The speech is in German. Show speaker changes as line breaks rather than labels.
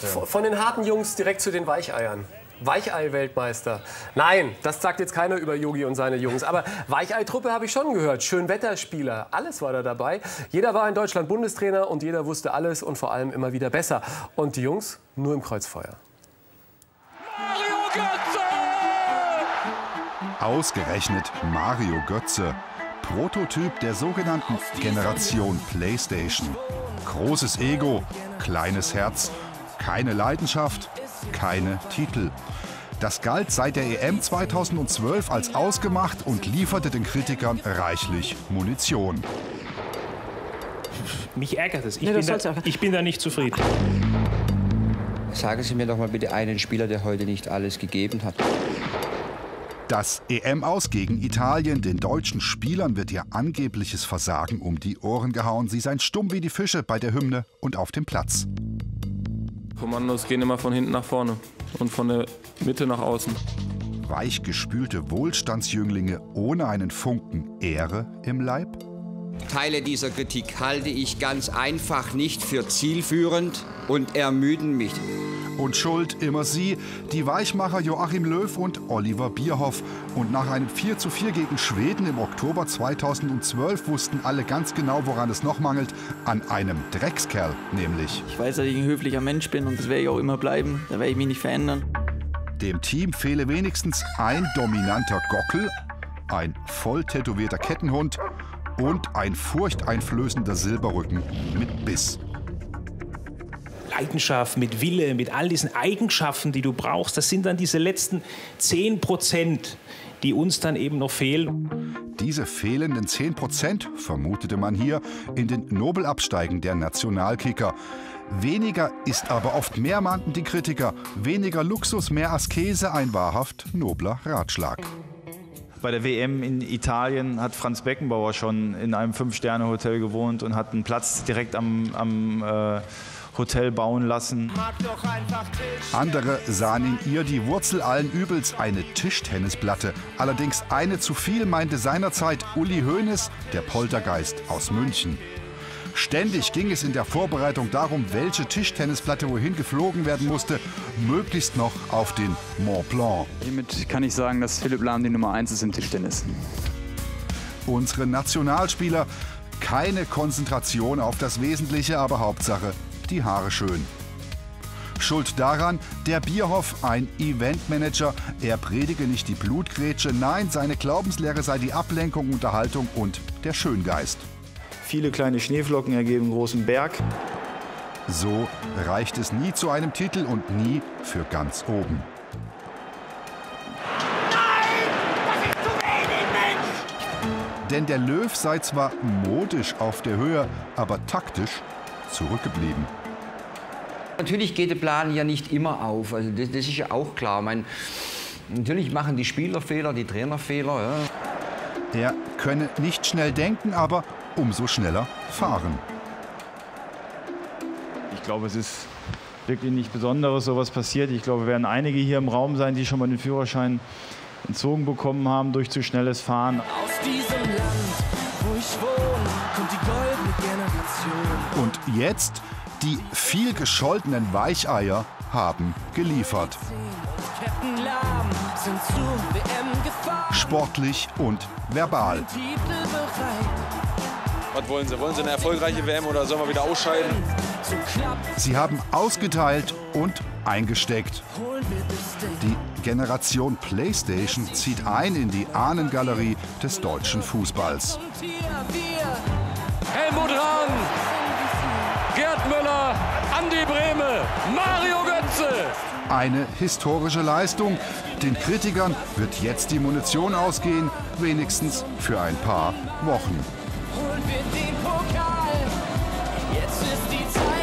Von den harten Jungs direkt zu den Weicheiern. Weichei-Weltmeister. Nein, das sagt jetzt keiner über Yogi und seine Jungs. Aber Weichei-Truppe habe ich schon gehört. Schönwetterspieler, alles war da dabei. Jeder war in Deutschland Bundestrainer und jeder wusste alles und vor allem immer wieder besser. Und die Jungs nur im Kreuzfeuer.
Mario Götze!
Ausgerechnet Mario Götze. Prototyp der sogenannten Generation PlayStation. Großes Ego, kleines Herz, keine Leidenschaft, keine Titel. Das galt seit der EM 2012 als ausgemacht und lieferte den Kritikern reichlich Munition.
Mich ärgert es. Ich,
Nee,
bin,
das
da, ich bin da nicht zufrieden.
Sagen Sie mir doch mal bitte einen Spieler, der heute nicht alles gegeben hat.
Das EM-Aus gegen Italien, den deutschen Spielern wird ihr angebliches Versagen um die Ohren gehauen. Sie seien stumm wie die Fische bei der Hymne und auf dem Platz.
Kommandos gehen immer von hinten nach vorne und von der Mitte nach außen.
Weichgespülte Wohlstandsjünglinge ohne einen Funken Ehre im Leib?
Teile dieser Kritik halte ich ganz einfach nicht für zielführend und ermüden mich.
Und schuld immer sie, die Weichmacher Joachim Löw und Oliver Bierhoff. Und nach einem 4 zu 4 gegen Schweden im Oktober 2012 wussten alle ganz genau, woran es noch mangelt. An einem Dreckskerl nämlich.
Ich weiß, dass ich ein höflicher Mensch bin und das werde ich auch immer bleiben. Da werde ich mich nicht verändern.
Dem Team fehle wenigstens ein dominanter Gockel, ein voll tätowierter Kettenhund und ein furchteinflößender Silberrücken mit Biss.
Leidenschaft, mit Wille, mit all diesen Eigenschaften, die du brauchst, das sind dann diese letzten 10 Prozent, die uns dann eben noch fehlen.
Diese fehlenden 10 Prozent vermutete man hier in den Nobelabsteigen der Nationalkicker. Weniger ist aber oft mehr, mahnten die Kritiker. Weniger Luxus, mehr Askese, ein wahrhaft nobler Ratschlag.
Bei der WM in Italien hat Franz Beckenbauer schon in einem Fünf-Sterne-Hotel gewohnt und hat einen Platz direkt am, am äh, Hotel bauen lassen.
Andere sahen in ihr die Wurzel allen Übels, eine Tischtennisplatte. Allerdings eine zu viel, meinte seinerzeit Uli Hoeneß, der Poltergeist aus München. Ständig ging es in der Vorbereitung darum, welche Tischtennisplatte wohin geflogen werden musste, möglichst noch auf den Mont Blanc.
Hiermit kann ich sagen, dass Philipp Lahm die Nummer 1 ist im Tischtennis.
Unsere Nationalspieler, keine Konzentration auf das Wesentliche, aber Hauptsache die Haare schön. Schuld daran der Bierhoff, ein Eventmanager. Er predige nicht die Blutgrätsche, nein, seine Glaubenslehre sei die Ablenkung, Unterhaltung und der Schöngeist.
Viele kleine Schneeflocken ergeben einen großen Berg.
So reicht es nie zu einem Titel und nie für ganz oben. Denn der Löw sei zwar modisch auf der Höhe, aber taktisch zurückgeblieben.
Natürlich geht der Plan ja nicht immer auf. Also das, das ist ja auch klar. Meine, natürlich machen die Spieler Fehler, die Trainer Fehler. Ja.
Er könne nicht schnell denken, aber umso schneller fahren.
Ich glaube, es ist wirklich nichts Besonderes, sowas passiert. Ich glaube, wir werden einige hier im Raum sein, die schon mal den Führerschein entzogen bekommen haben durch zu schnelles Fahren.
Aus diesem Land, wo ich wohne, kommt die goldene Generation.
Und jetzt, die viel gescholtenen Weicheier haben geliefert. Sportlich und verbal.
Was wollen Sie? Wollen Sie eine erfolgreiche WM oder sollen wir wieder ausscheiden?
Sie haben ausgeteilt und eingesteckt. Die Generation PlayStation zieht ein in die Ahnengalerie des deutschen Fußballs.
Und hier wir.
Helmut Rahn, Gerd Müller, Andi Brehme, Mario Götze.
Eine historische Leistung. Den Kritikern wird jetzt die Munition ausgehen, wenigstens für ein paar Wochen.
Holen wir den Pokal. Jetzt ist die Zeit